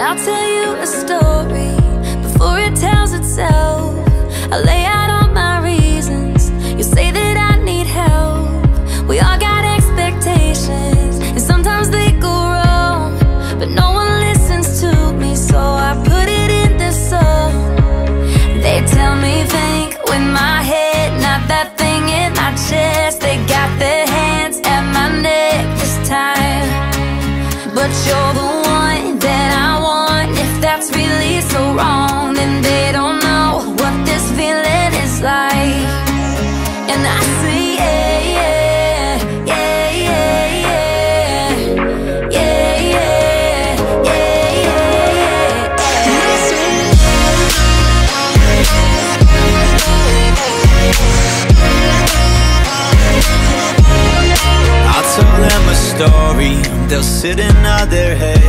I'll tell you a story before it tells itself. I lay out all my reasons. You say that I need help. We all got expectations, and sometimes they go wrong. But no one listens to me, so I put it in this song. They tell me think with my head, not that thing in my chest. They got their hands at my neck this time. But you're wrong, then they don't know what this feeling is like. And I say, yeah, yeah, yeah, yeah, yeah, yeah, yeah, yeah. I'll tell them a story, they'll sit and nod their heads.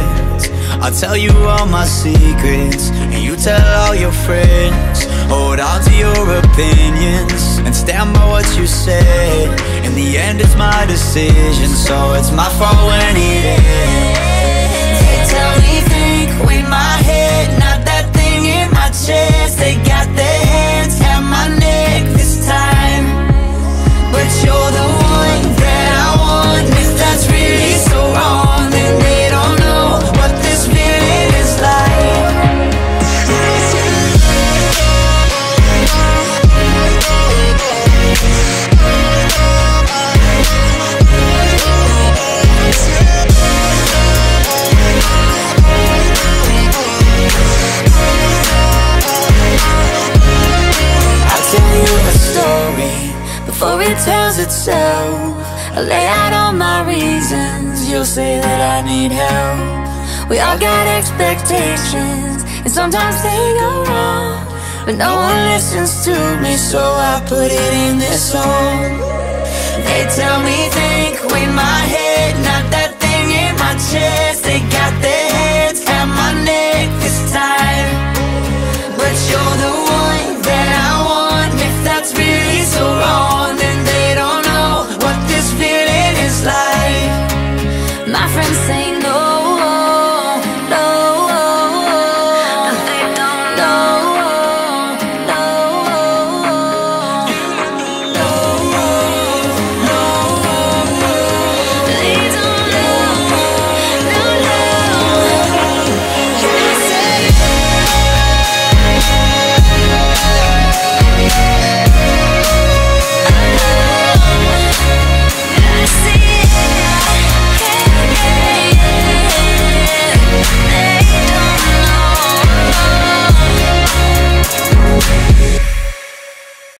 I'll tell you all my secrets, and you tell all your friends. Hold on to your opinions, and stand by what you said. In the end, it's my decision, so it's my fault when it ends. They tell me It tells itself. I lay out all my reasons. You'll say that I need help. We all got expectations And sometimes they go wrong. But no one listens to me So I put it in this song. They tell me think with my head Not that thing in my chest. They got their heads at my neck this time. But you